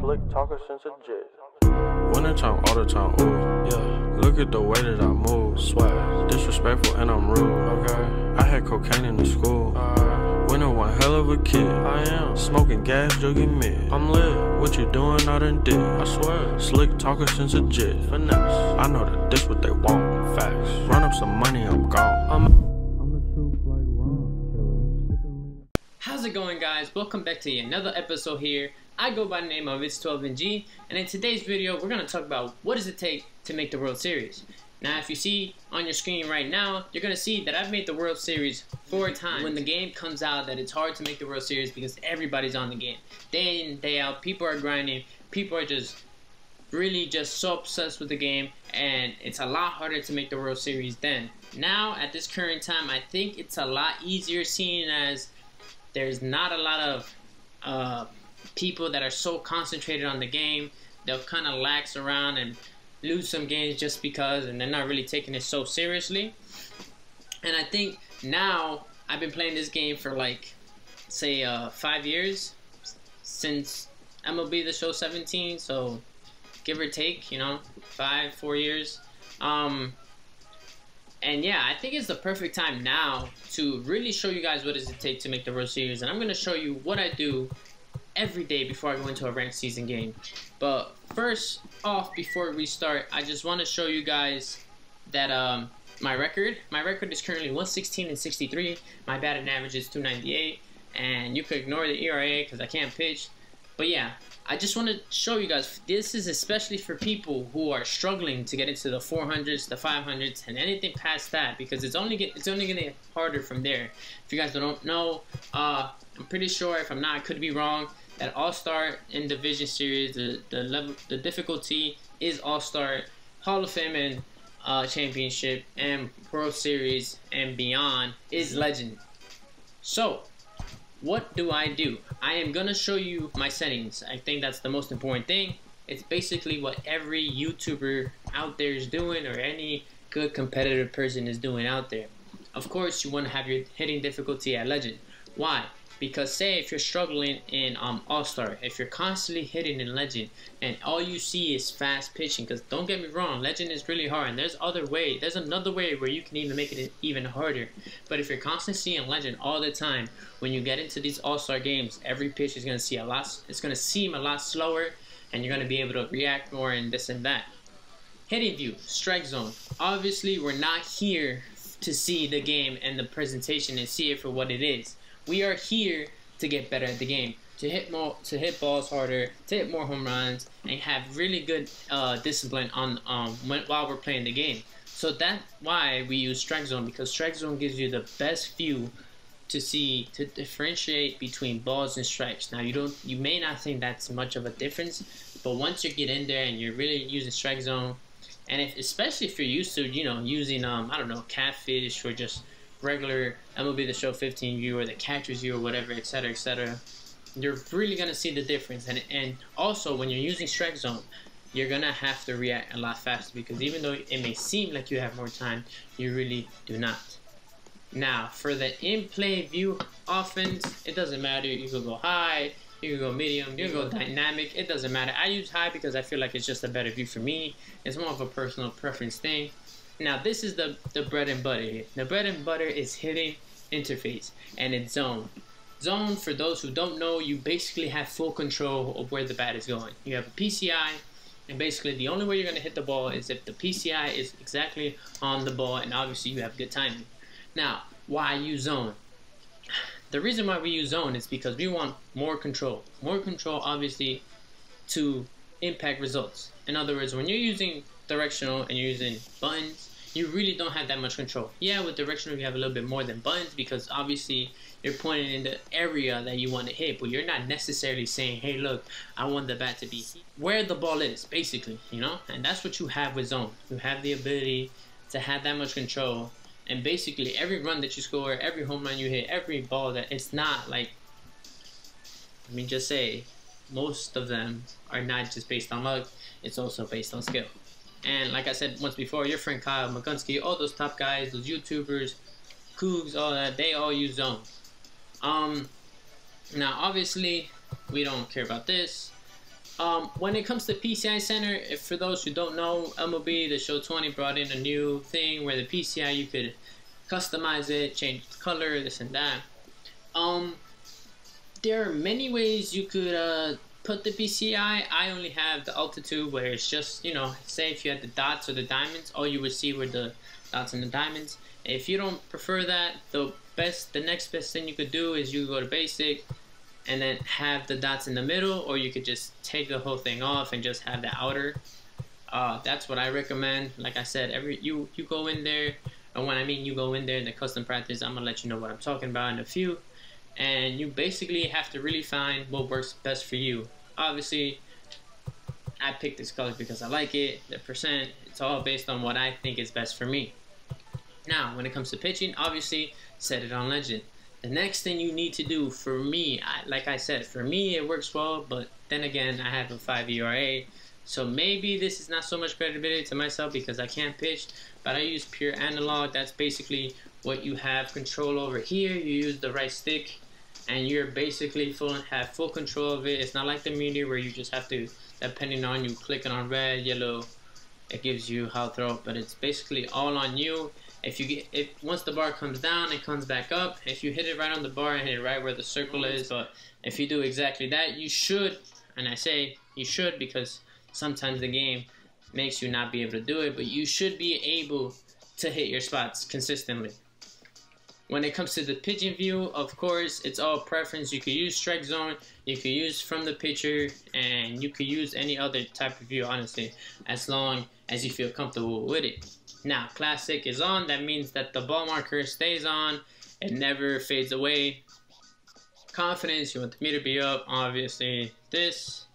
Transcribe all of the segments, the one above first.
Slick talker since a jet. Winter time, all the time, ooh, yeah. Look at the way that I move, swag. Disrespectful and I'm rude, okay. I had cocaine in the school. Uh, Winter one hell of a kid. I am. Smoking gas, jogging mid. I'm lit. What you doing, I done did. I swear. Slick talker since a jet. Finesse. I know that this what they want. Facts. Run up some money, I'm gone. I'm How's it going guys? Welcome back to another episode here. I go by the name of It's 12NG and in today's video we're going to talk about what does it take to make the World Series. Now if you see on your screen right now, you're going to see that I've made the World Series four times. When the game comes out that it's hard to make the World Series because everybody's on the game. Day in, day out, people are grinding, people are just really just so obsessed with the game and it's a lot harder to make the World Series then. Now at this current time, I think it's a lot easier seeing as there's not a lot of uh, people that are so concentrated on the game. They'll kind of lax around and lose some games just because, and they're not really taking it so seriously. And I think now I've been playing this game for like, say, uh, five years since MLB The Show 17. So give or take, you know, five, four years. Um, and yeah, I think it's the perfect time now to really show you guys what does it take to make the World Series. And I'm going to show you what I do every day before I go into a ranked season game. But first off, before we start, I just want to show you guys that um, my record. My record is currently 116 and 63. My batting average is 298. And you could ignore the ERA because I can't pitch. But yeah, I just want to show you guys, this is especially for people who are struggling to get into the 400s, the 500s, and anything past that, because it's only get, it's only going to get harder from there. If you guys don't know, uh, I'm pretty sure, if I'm not, I could be wrong, that All-Star in Division Series, the, the level, the difficulty is All-Star, Hall of Fame, and uh, Championship, and Pro Series, and beyond is Legend. So, what do I do? I am gonna show you my settings. I think that's the most important thing. It's basically what every YouTuber out there is doing or any good competitive person is doing out there. Of course, you want to have your hitting difficulty at legend. Why? Because say if you're struggling in um, All-Star, if you're constantly hitting in Legend, and all you see is fast pitching, because don't get me wrong, Legend is really hard, and there's other way, there's another way where you can even make it even harder. But if you're constantly seeing Legend all the time, when you get into these All-Star games, every pitch is going to see a lot, it's going to seem a lot slower, and you're going to be able to react more and this and that. Hitting view, strike zone. Obviously, we're not here to see the game and the presentation and see it for what it is. We are here to get better at the game, to hit more, to hit balls harder, to hit more home runs, and have really good uh, discipline on um, when, while we're playing the game. So that's why we use strike zone because strike zone gives you the best view to see to differentiate between balls and strikes. Now you don't you may not think that's much of a difference, but once you get in there and you're really using strike zone, and if especially if you're used to you know using um I don't know catfish or just regular MLB The Show 15 view or the catcher's view or whatever, etc., etc., you're really gonna see the difference. And and also when you're using strike zone, you're gonna have to react a lot faster because even though it may seem like you have more time, you really do not. Now for the in-play view offense, it doesn't matter. You can go high, you can go medium, you can go dynamic. It doesn't matter. I use high because I feel like it's just a better view for me. It's more of a personal preference thing. Now this is the, the bread and butter here. The bread and butter is hitting interface and it's zone. Zone, for those who don't know, you basically have full control of where the bat is going. You have a PCI, and basically the only way you're going to hit the ball is if the PCI is exactly on the ball, and obviously you have good timing. Now, why use zone? The reason why we use zone is because we want more control. More control, obviously, to impact results. In other words, when you're using directional and you're using buttons, you really don't have that much control. Yeah, with directional you have a little bit more than buttons because obviously you're pointing in the area that you want to hit, but you're not necessarily saying, hey, look, I want the bat to be where the ball is, basically, you know? And that's what you have with zone. You have the ability to have that much control, and basically every run that you score, every home run you hit, every ball that it's not like, let me just say, most of them are not just based on luck, it's also based on skill. And like I said once before, your friend Kyle McGunsky, all those top guys, those YouTubers, Cougs, all that, they all use zone. Um, now obviously we don't care about this. Um, when it comes to PCI Center, if for those who don't know, MLB The Show 20 brought in a new thing where the PCI you could customize it, change the color, this and that. Um, there are many ways you could uh, put the PCI. I only have the altitude where it's just, you know, say if you had the dots or the diamonds, all you would see were the dots and the diamonds. If you don't prefer that, the best, the next best thing you could do is you go to basic, and then have the dots in the middle or you could just take the whole thing off and just have the outer uh, that's what I recommend like I said every you you go in there and when I mean you go in there in the custom practice I'm gonna let you know what I'm talking about in a few and you basically have to really find what works best for you obviously I picked this color because I like it the percent it's all based on what I think is best for me now when it comes to pitching obviously set it on legend the next thing you need to do for me, I, like I said, for me it works well, but then again, I have a 5 ERA, so maybe this is not so much credibility to myself because I can't pitch, but I use pure analog. That's basically what you have control over here. You use the right stick, and you're basically full have full control of it. It's not like the meter where you just have to, depending on you clicking on red, yellow, it gives you how throw, but it's basically all on you. If you get, if once the bar comes down, it comes back up. If you hit it right on the bar and hit it right where the circle oh, is, but if you do exactly that, you should, and I say you should because sometimes the game makes you not be able to do it, but you should be able to hit your spots consistently. When it comes to the pitching view, of course, it's all preference. You could use strike zone, you could use from the pitcher, and you could use any other type of view, honestly, as long as you feel comfortable with it. Now, classic is on. That means that the ball marker stays on. It never fades away. Confidence, you want the meter to be up. Obviously, this.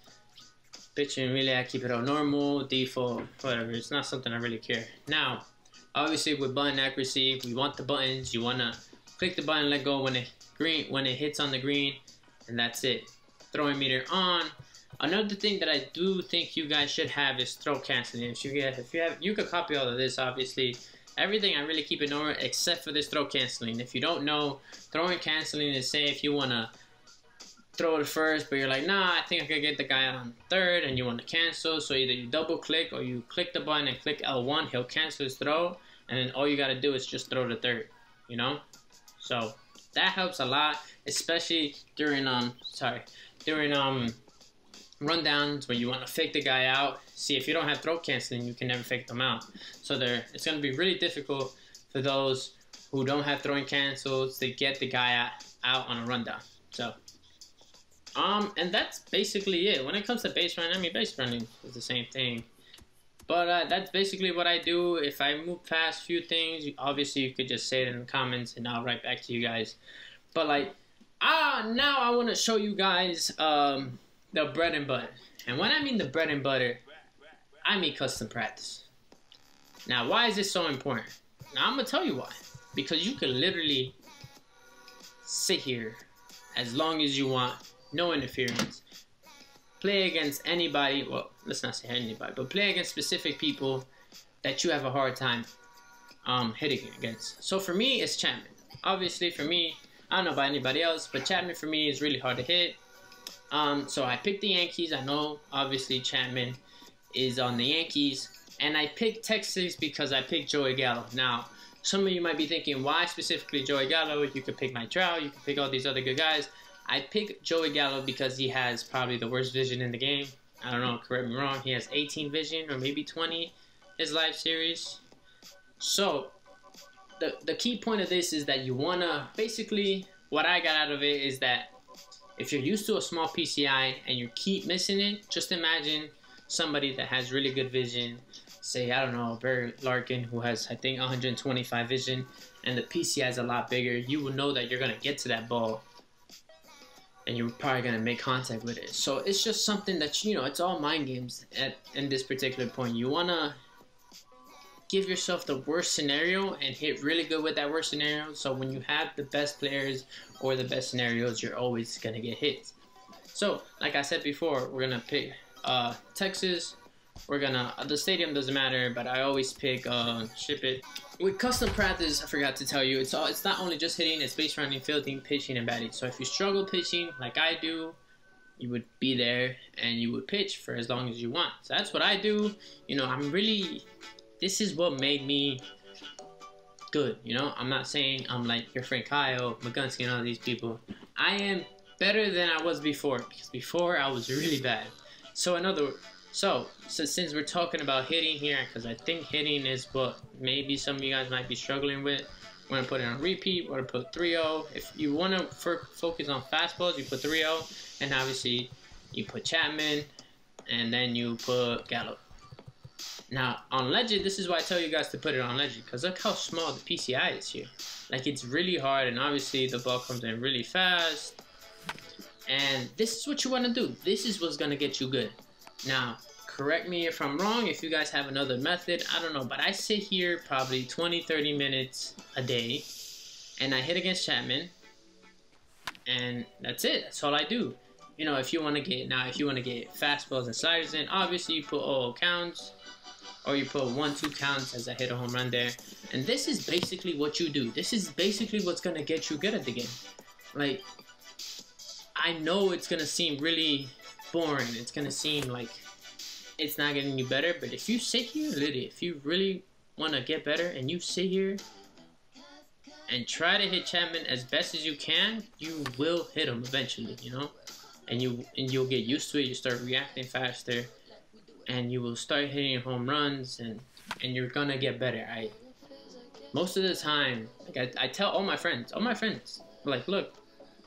Pitching, really, I keep it on normal, default, whatever. It's not something I really care. Now, obviously, with button accuracy, we want the buttons. You want to click the button, let go when it green when it hits on the green, and that's it. Throwing meter on. Another thing that I do think you guys should have is throw canceling. If you get, if you have, you could copy all of this. Obviously, everything I really keep it normal except for this throw canceling. If you don't know, throwing canceling is say if you wanna throw it first, but you're like, nah, I think I could get the guy on third, and you want to cancel. So either you double click or you click the button and click L1. He'll cancel his throw, and then all you gotta do is just throw the third. You know, so that helps a lot, especially during um, sorry, during um rundowns where you want to fake the guy out. See, if you don't have throw canceling, you can never fake them out. So there, it's going to be really difficult for those who don't have throwing cancels to get the guy out on a rundown. So, um, and that's basically it. When it comes to base running, I mean, base running is the same thing. But uh, that's basically what I do. If I move past few things, obviously you could just say it in the comments and I'll write back to you guys. But like, ah, now I want to show you guys um, the bread and butter. And when I mean the bread and butter, I mean custom practice. Now, why is this so important? Now, I'm going to tell you why. Because you can literally sit here as long as you want, no interference, play against anybody, well, let's not say anybody, but play against specific people that you have a hard time um, hitting against. So for me, it's Chapman. Obviously, for me, I don't know about anybody else, but Chapman for me is really hard to hit. Um, so I picked the Yankees. I know, obviously, Chapman is on the Yankees. And I picked Texas because I picked Joey Gallo. Now, some of you might be thinking, why specifically Joey Gallo? You could pick Mike Trout. You could pick all these other good guys. I picked Joey Gallo because he has probably the worst vision in the game. I don't know, correct me wrong. He has 18 vision or maybe 20 his live series. So, the, the key point of this is that you want to, basically, what I got out of it is that if you're used to a small PCI and you keep missing it, just imagine somebody that has really good vision, say, I don't know, Barry Larkin, who has, I think, 125 vision, and the PCI is a lot bigger, you will know that you're going to get to that ball and you're probably to make contact with it. So it's just something that, you know, it's all mind games at in this particular point. You want to give yourself the worst scenario and hit really good with that worst scenario. So when you have the best players or the best scenarios, you're always gonna get hits. So like I said before, we're gonna pick uh, Texas. We're gonna the stadium doesn't matter, but I always pick uh, ship it. With custom practice, I forgot to tell you, it's all it's not only just hitting, it's base running, fielding, pitching, and batting. So if you struggle pitching like I do, you would be there and you would pitch for as long as you want. So that's what I do. You know, I'm really, this is what made me good. You know, I'm not saying I'm like your friend Kyle, Magunsky, and all these people. I am better than I was before because before I was really bad. So in other so, so since we're talking about hitting here, because I think hitting is what maybe some of you guys might be struggling with, we're going to put it on repeat. We're going to put 3-0. If you want to focus on fastballs, you put 3-0. And obviously, you put Chapman. And then you put Gallo. Now, on Legend, this is why I tell you guys to put it on Legend. Because look how small the PCI is here. Like, it's really hard. And obviously, the ball comes in really fast. And this is what you want to do. This is what's going to get you good. Now, correct me if I'm wrong, if you guys have another method, I don't know, but I sit here probably 20, 30 minutes a day, and I hit against Chapman, and that's it. That's all I do. You know, if you want to get, now if you want to get fastballs and sliders in, obviously you put all counts, or you put one, two counts as I hit a home run there. And this is basically what you do. This is basically what's to get you good at the game. Like, I know it's to seem really boring. It's gonna seem like it's not getting you better. But if you sit here, literally, if you really want to get better and you sit here and try to hit Chapman as best as you can, you will hit him eventually, you know? And you and you'll get used to it, you start reacting faster and you will start hitting home runs and and you're gonna get better. I most of the time, like I, I tell all my friends, all my friends, like, look,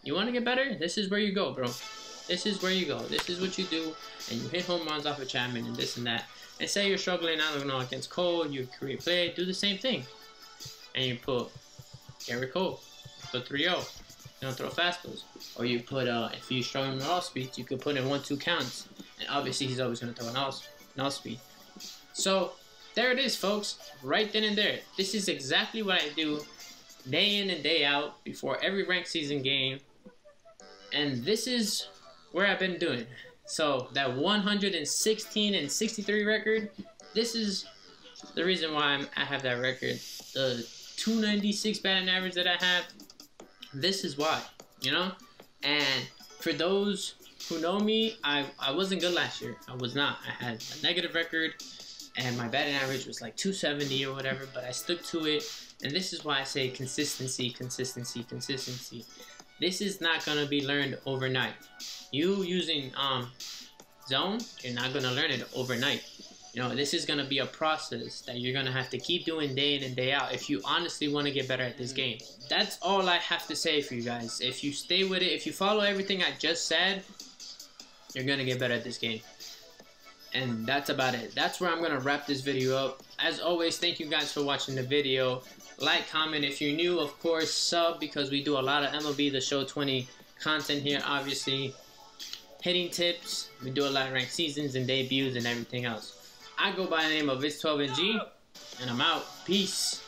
you wanna get better? This is where you go, bro. This is where you go. This is what you do, and you hit home runs off of Chapman and this and that. And say you're struggling, I don't know, against Cole, you create play, do the same thing. And you put Gerrit Cole, put 3-0. You don't throw fastballs. Or you put, uh, if you're struggling with off speed, you could put in 1-2 counts. And obviously he's always going to throw an off, an speed. So, there it is, folks. Right then and there. This is exactly what I do day in and day out before every ranked season game. And this is where I've been doing. So that 116 and 63 record, this is the reason why I'm, I have that record. The 296 batting average that I have, this is why, you know? And for those who know me, I, I wasn't good last year. I was not. I had a negative record and my batting average was like 270 or whatever, but I stuck to it. And this is why I say consistency, consistency, consistency. This is not going to be learned overnight. You using um, zone, you're not going to learn it overnight. You know, this is going to be a process that you're going to have to keep doing day in and day out if you honestly want to get better at this game. That's all I have to say for you guys. If you stay with it, if you follow everything I just said, you're going to get better at this game. And that's about it. That's where I'm going to wrap this video up. As always, thank you guys for watching the video. Like, comment if you're new, of course, sub because we do a lot of MLB The Show 20 content here, obviously. Hitting tips, we do a lot of ranked seasons and debuts and everything else. I go by the name of It's 12NG, and I'm out. Peace.